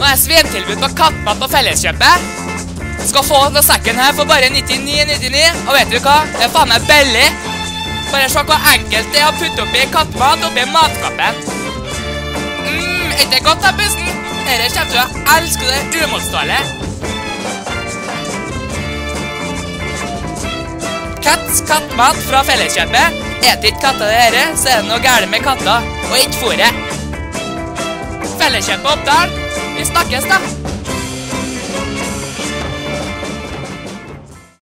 Nå er svevtilbud på kattmat på Felleskjøpet. Skal få denne sekken her for bare 99,99. Og vet du hva? Det er faen meg billig. Bare se hvor enkelt det er å putte oppi kattemat oppi matkappen. Mmm, er det godt da, bussen? Dette kommer til å elske det uimotståelig. Katts kattmat fra Felleskjøpet. Et ikke katter det dette, så er det noe galt med katter, og ikke fôret. Felleskjøpet Oppdal. Gjesta, gjesta.